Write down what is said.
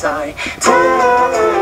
sigh.